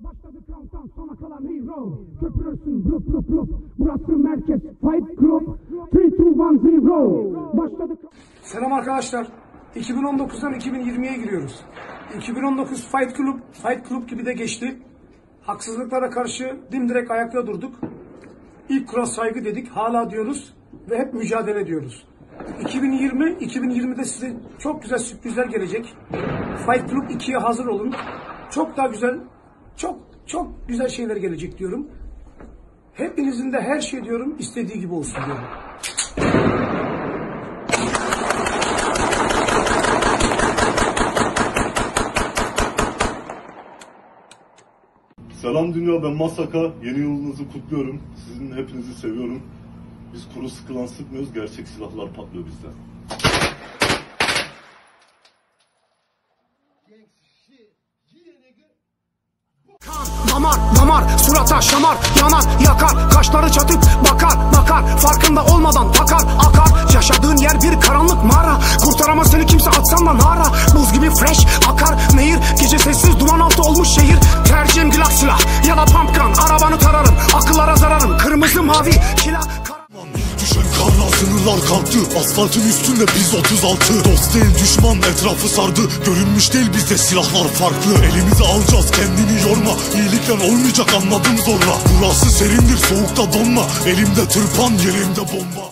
Başladı countdown sona kalan hero Köpürürsün blup blup blup Burası merkez fight club 3 2 1 0 Başladı Selam arkadaşlar. 2019'dan 2020'ye giriyoruz. 2019 Fight Club, Fight Club gibi de geçti. Haksızlıklara karşı dimdirek ayakta durduk. İlk kural saygı dedik, hala diyoruz ve hep mücadele ediyoruz. 2020, 2020'de size çok güzel sürprizler gelecek. Fight Club 2'ye hazır olun. Çok daha güzel, çok çok güzel şeyler gelecek diyorum. Hepinizin de her şey diyorum istediği gibi olsun diyorum. Selam dünya ben Masaka. Yeni yılınızı kutluyorum. Sizin hepinizi seviyorum. Biz kuru sıkılan sıkmıyoruz. Gerçek silahlar patlıyor bizden. Damar damar surata şamar yanar yakar kaşları çatıp bakar bakar farkında olmadan takar akar. Yaşadığın yer bir karanlık mağara kurtaramaz seni kimse atsan da nara. Buz gibi fresh akar nehir gece sessiz duman altı olmuş şehir. Tercihim glock silah ya da pump gun arabanı tararım akıllara zararım. Kırmızı mavi sınırlar kalktı Asfaltın üstünde biz 36 Dost değil düşman etrafı sardı Görünmüş değil bizde silahlar farklı. Elimize alacağız kendini yorma İyilikle olmayacak anladım zorla. Burası serindir soğukta donma Elimde tırpan yerimde bomba